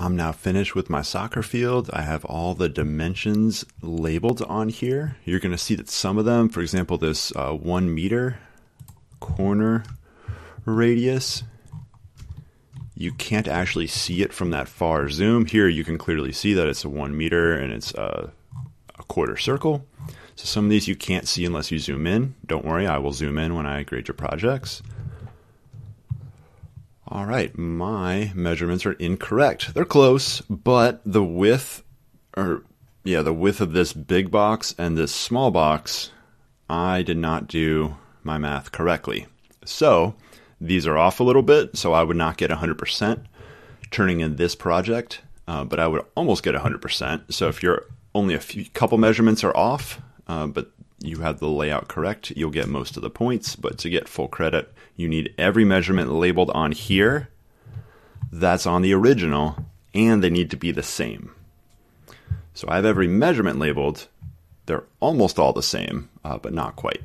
I'm now finished with my soccer field. I have all the dimensions labeled on here. You're going to see that some of them, for example, this uh, one meter corner radius, you can't actually see it from that far zoom. Here you can clearly see that it's a one meter and it's a, a quarter circle. So some of these you can't see unless you zoom in. Don't worry, I will zoom in when I grade your projects. All right, my measurements are incorrect. They're close, but the width, or yeah, the width of this big box and this small box, I did not do my math correctly. So these are off a little bit, so I would not get 100% turning in this project, uh, but I would almost get 100%. So if you're only a few couple measurements are off, uh, but you have the layout correct, you'll get most of the points. But to get full credit, you need every measurement labeled on here that's on the original, and they need to be the same. So I have every measurement labeled. They're almost all the same, uh, but not quite.